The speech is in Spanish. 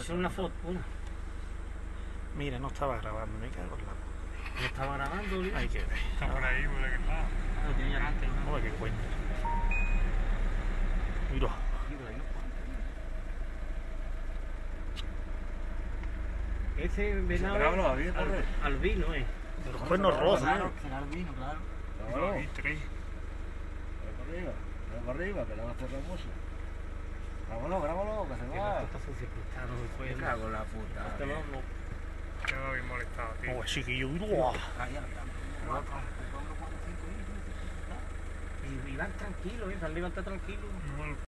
Eso es una foto, una. Mira, no estaba grabando, me cago en la puta. Yo estaba grabando, Oli. Hay que ver. Está por ahí, por aquel lado. Lo tenía delante. ¿no? Joder, qué cuenta. Mira. No. Ese venado es David, corre. al- albino, eh. De los cuernos rosas. Claro, será albino, claro. Vámonos. Hay tres. Para arriba, ve para arriba, que le va a hacer. Vámonos, grábalo, que se Que va. La puta sucia que está, no se puede. Me cago en la puta. Este no, no. Quedó bien molestado, tío. Chiquillo. Mira. Allá están. Y, y van tranquilos, eh. Sal levanta tranquilo. Igual